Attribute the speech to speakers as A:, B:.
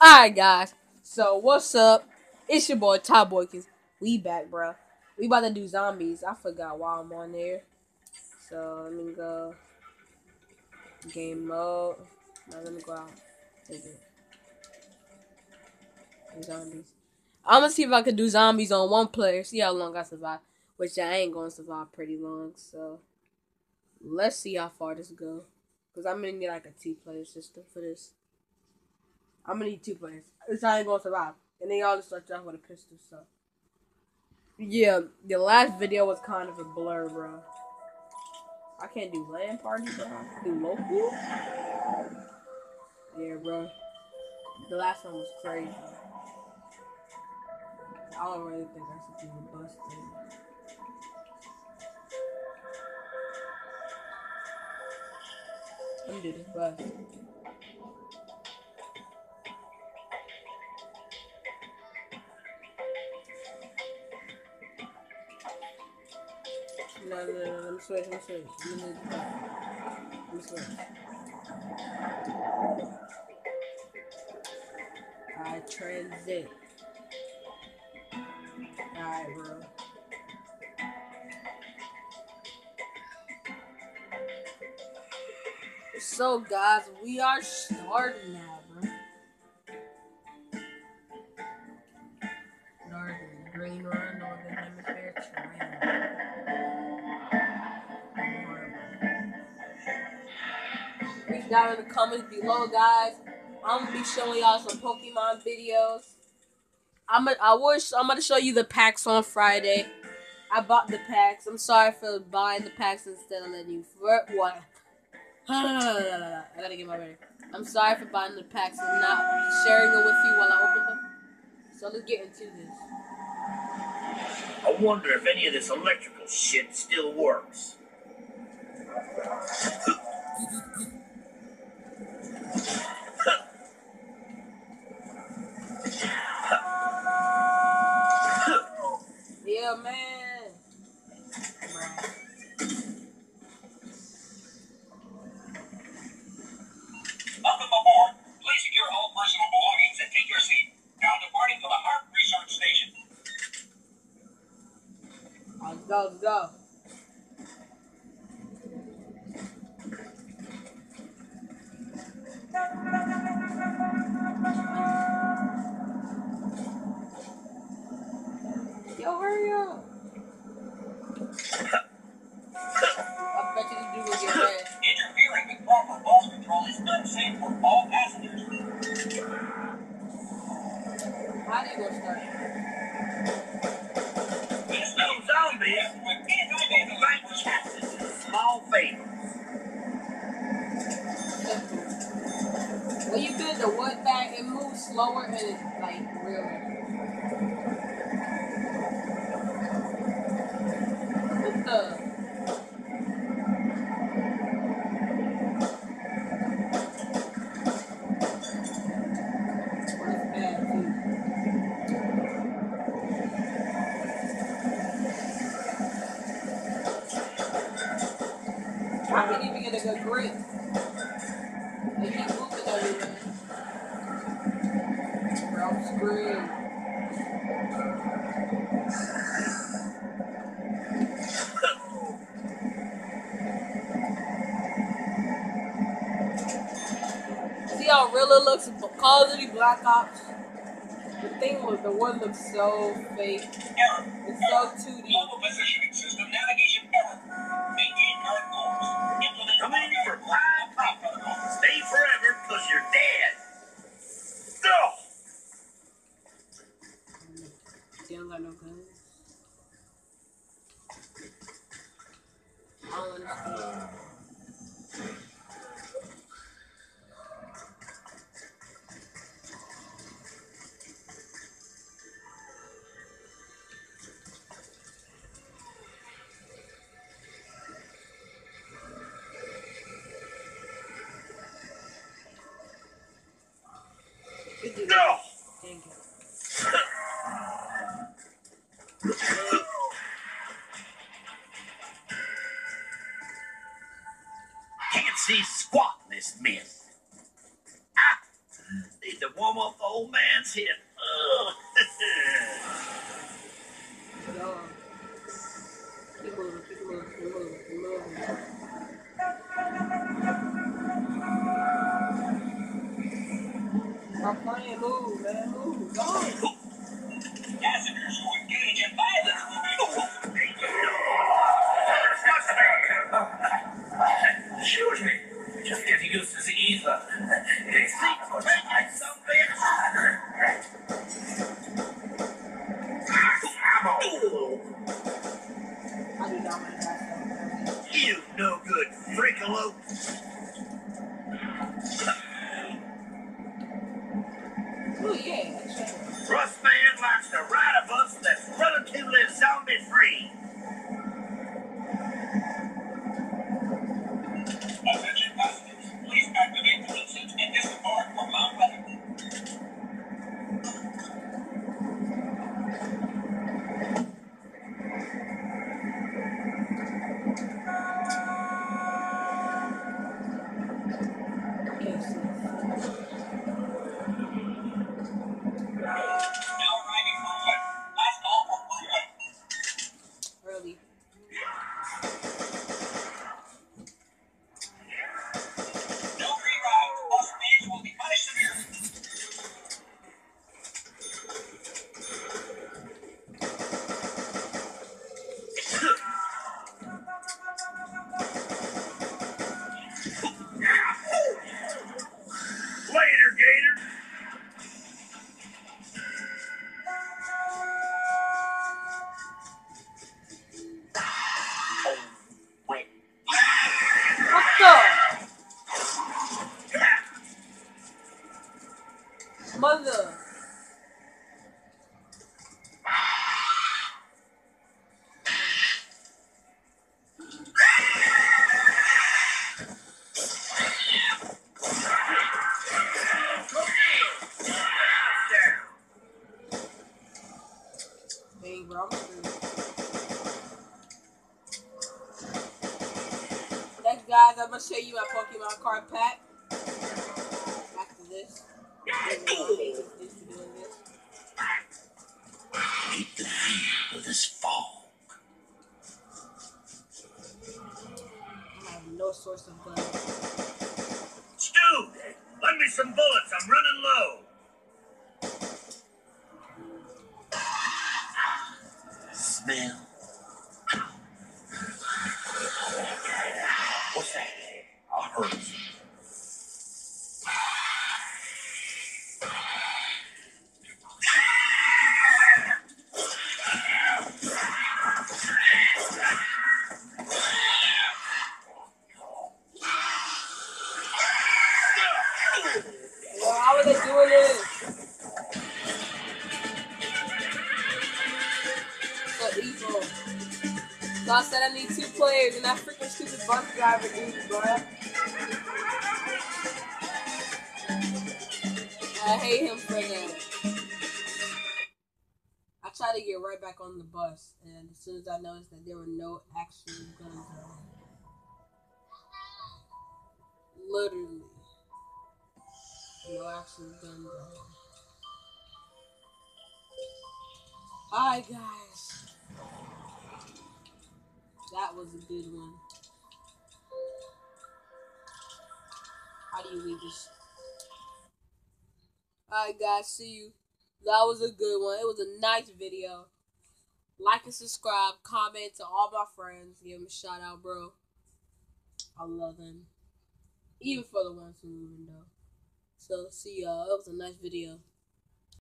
A: Alright, guys. So, what's up? It's your boy, Top Boy, cause we back, bro. We about to do zombies. I forgot why I'm on there. So, let me go. Game mode. Now, let me go out. Zombies. I'm gonna see if I can do zombies on one player. See how long I survive. Which I ain't gonna survive pretty long. So, let's see how far this go. Cause I'm gonna need like a two player system for this. I'm gonna need two players. This I ain't gonna survive. And they all just start off with a pistol, so. Yeah, the last video was kind of a blur, bro. I can't do LAN party, bro. I can do local. Yeah, bro. The last one was crazy. I don't really think I should do the bus thing. Let me do this bus. Uh, let me switch, let me switch. Let me switch. I transit. Alright, bro. So, guys, we are starting now, down in the comments below, guys. I'm gonna be showing y'all some Pokemon videos. I'm gonna, I wish I'm gonna show you the packs on Friday. I bought the packs. I'm sorry for buying the packs instead of letting you. For what? I gotta get my ready. I'm sorry for buying the packs and not sharing them with you while I open them. So let's get into this.
B: I wonder if any of this electrical shit still works.
A: Yeah, man.
C: Welcome aboard. Please secure all personal belongings and take your seat. Now departing for the Heart Research Station.
A: Let's go, let's go. Yo, hurry up. I bet you this dude will get red.
C: Interfering with proper bus control is unsafe for all passengers.
A: How do you go start?
B: These little zombies are like cats in small favor.
A: When you build the wood back, it moves slower and it's like real. What the? That's bad, too. I a good grip. They keep moving everywhere. Bro, I'm. See how it looks? Call of Duty Black Ops. The thing was, the wood looks so fake. It's so 2D.
C: Global positioning system navigation error. Maintain current course.
B: In for No!
A: Thank you.
B: Can't see squat in this mess. Ah! Need to warm up the old man's hip.
A: Stop playing, move, man, move, go. Mother. Guys, I'm gonna show you my Pokemon card pack. After this. This is my basic is for doing this.
B: Meet the of this fog.
A: I have no source of gun.
B: Stu, lend me some bullets. I'm running low. Smell.
A: And that freaking stupid bus driver dude, bro. I hate him for that. I tried to get right back on the bus, and as soon as I noticed that there were no actual guns around. Literally. No actual guns around. Alright, guys. That was a good one. How do you leave this? Alright, guys. See you. That was a good one. It was a nice video. Like and subscribe. Comment to all my friends. Give them a shout out, bro. I love them. Even for the ones who moving, though. So, see y'all. It was a nice video.